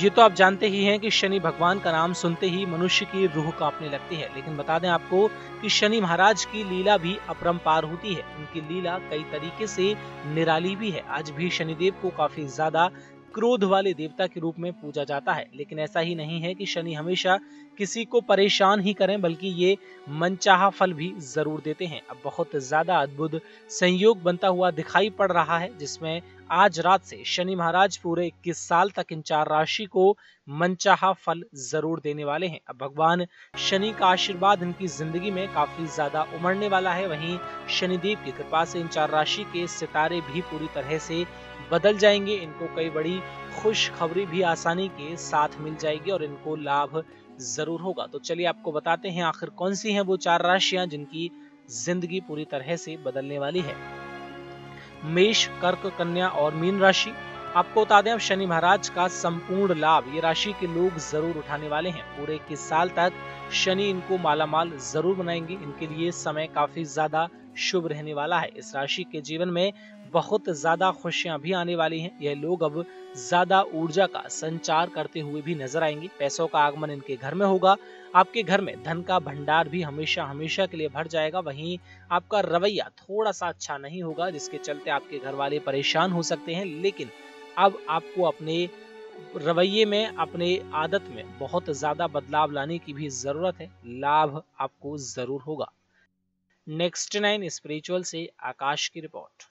ये तो आप जानते ही हैं कि शनि भगवान का नाम सुनते ही मनुष्य की रूह कांपने लगती है। लेकिन बता दें आपको कि शनि महाराज की लीला भी अपरंपार होती है। उनकी लीला कई तरीके से निराली भी है। आज भी शनिदेव को काफ़ी ज़्यादा क्रोध वाले देवता के रूप में पूजा जाता है। लेकिन ऐसा ही नहीं है कि शनि हमेशा किसी को परेशान ही करें, बल्कि ये मनचाहा फल भी ज़रूर देते हैं। अब बहुत ज़्यादा अद्भुत संयोग बनता हुआ दिखाई पड़ रहा है, जिसमें आज रात से शनि महाराज पूरे 21 साल तक इन चार राशि को मनचाहा फल ज़रूर देने वाले हैं। अब भगवान शनि का आशीर्वाद इनकी ज़िंदगी में काफ़ी ज़्यादा उमड़ने वाला है। वहीं शनिदेव की कृपा से इन चार राशि के सितारे भी पूरी तरह से बदल जाएँगे। इनको कई बड़ी खुश खबरी भी आसानी के साथ मिल जाएगी और इनको लाभ ज़रूर होगा। तो चलिए आपको बताते हैं आखिर कौन सी हैं वो चार राशियाँ जिनकी ज़िंदगी पूरी तरह से बदलने वाली है। मेष, कर्क, कन्या और मीन राशि। आपको बता दें, अब शनि महाराज का संपूर्ण लाभ, ये राशि के लोग ज़रूर उठाने वाले हैं। पूरे इक्कीस साल तक शनि इनको मालामाल ज़रूर बनाएँगे। इनके लिए समय काफ़ी ज़्यादा शुभ रहने वाला है। इस राशि के जीवन में बहुत ज़्यादा खुशियाँ भी आने वाली हैं। यह लोग अब ज़्यादा ऊर्जा का संचार करते हुए भी नज़र आएँगे। पैसों का आगमन इनके घर में होगा। आपके घर में धन का भंडार भी हमेशा हमेशा के लिए भर जाएगा। वहीं आपका रवैया थोड़ा सा अच्छा नहीं होगा, जिसके चलते आपके घर वाले परेशान हो सकते हैं। लेकिन अब आपको अपने रवैये में, अपने आदत में बहुत ज़्यादा बदलाव लाने की भी ज़रूरत है। लाभ आपको ज़रूर होगा। नेक्स्ट नाइन स्पिरिचुअल से आकाश की रिपोर्ट।